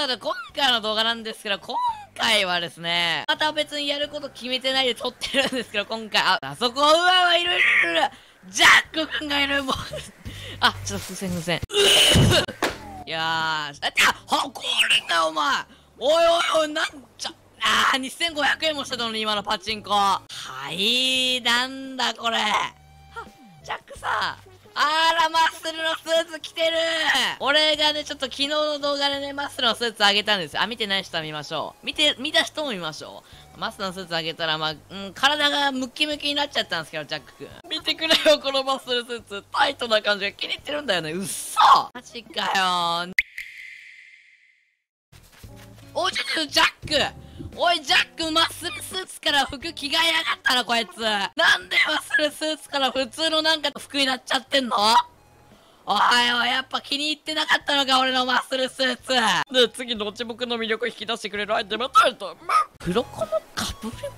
ことで今回の動画なんですけど、今回はですね、また別にやること決めてないで撮ってるんですけど、今回、あ、あそこ、うわわ、いるいるいるジャック君がいるもう、あ、ちょっと風船風船。いやー、あったは、これだ、お前おいおいおい、なんちゃ、あー、2500円もしてたのに、今のパチンコ。はい、なんだこれ。は、ジャックさん。あら、マッスルのスーツ着てる俺がね、ちょっと昨日の動画でね、マスルのスーツあげたんですよ。あ、見てない人は見ましょう。見て、見た人も見ましょう。マスルのスーツあげたら、まあ、うん、体がムキムキになっちゃったんですけど、ジャック君。見てくれよ、このマッスルスーツ。タイトな感じが気に入ってるんだよね。うっそマジかよおい、ちょっと、ジャックおい、ジャック、マッスルスーツから服着替えやがったな、こいつ。なんでマッスルスーツから普通のなんか服になっちゃってんの？おいおい、やっぱ気に入ってなかったのか、俺のマッスルスーツ。で、次、のち僕の魅力引き出してくれるアイテムタイト。黒子のかぶれ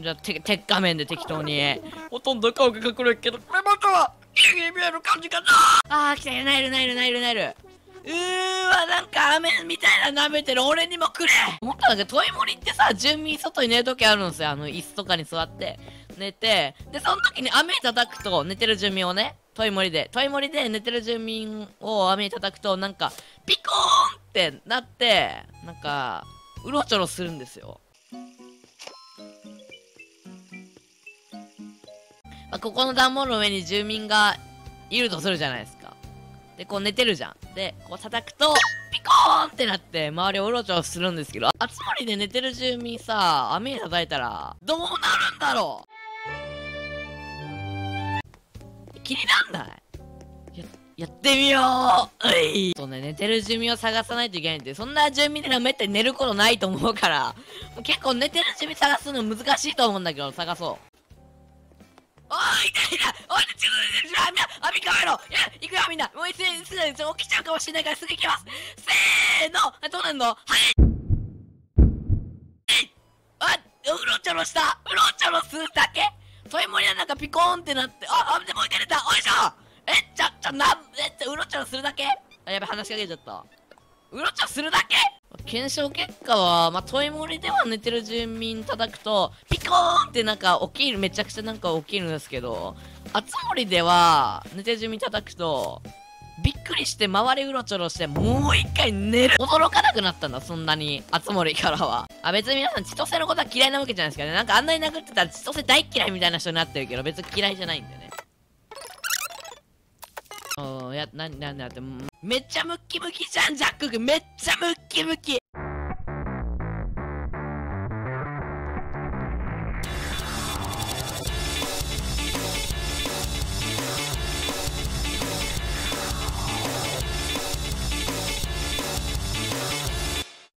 じゃあ、て、鉄仮面で適当に。ほとんど顔が隠れるけど、目元は、見える感じかなあー、来た、ナイル、ナイル、ナイル、ナイル。うーわ、なんか雨みたいな舐めてる俺にもくれ思ったんだけど、トイモリってさ、住民外に寝るときあるんですよ。あの、椅子とかに座って、寝て、で、その時に雨叩くと、寝てる住民をね、トイモリで、トイモリで寝てる住民を雨に叩くと、なんか、ピコーンってなって、なんか、うろちょろするんですよ。まあ、ここの段ボールの上に住民がいるとするじゃないですか。で、こう寝てるじゃん。で、こう叩くと、ピコーンってなって、周りをうろちょろするんですけど、集まりで寝てる住民さ、雨に叩いたら、どうなるんだろう気になんない。や、やってみよう。うい。そうね、寝てる住民を探さないといけないんで、そんな住民ではめったに寝ることないと思うから、結構寝てる住民探すの難しいと思うんだけど、探そう。おい、いたい。たおい、ちょっと、みんな、網かめろいや、行くよ、みんなもうすぐ、すぐ、起きちゃうかもしれないからすぐ行きますせーのどうなんのはいあ、うろちょろしたうろちょろするだけそういう森はなんかピコーンってなって、あ、あ、でもう出れたおいしょ！え、ちょ、ちょ、な、え、うろちょろするだけ？あ、やべ、話しかけちゃった。うろちょろするだけ？検証結果は、まあ、トイモリでは寝てる住民叩くと、ピコーンってなんか起きる、めちゃくちゃなんか起きるんですけど、あつ森では、寝てる住民叩くと、びっくりして周りうろちょろしてもう一回寝る。驚かなくなったんだそんなに。あつ森からはあ別に皆さん千歳のことは嫌いなわけじゃないですかね。なんかあんなに殴ってたら千歳大嫌いみたいな人になってるけど別に嫌いじゃないんだよね。おやなななって。めっちゃムッキムキじゃんジャック君。めっちゃムッキムキ。